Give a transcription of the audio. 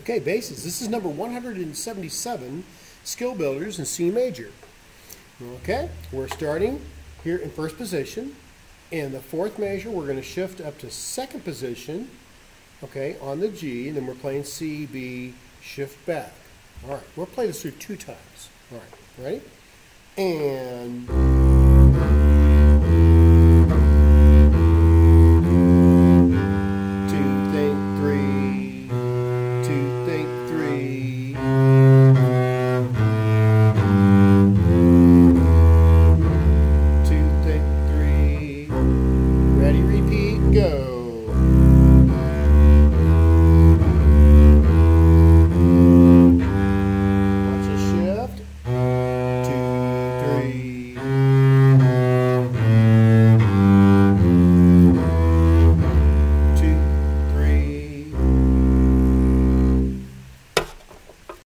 Okay, basses. This is number 177, Skill Builders in C major. Okay, we're starting here in first position. In the fourth measure, we're going to shift up to second position, okay, on the G, and then we're playing C, B, shift back. All right, we'll play this through two times. All right, ready? And... think three. Ready, repeat, go. Watch a shift. Two, three.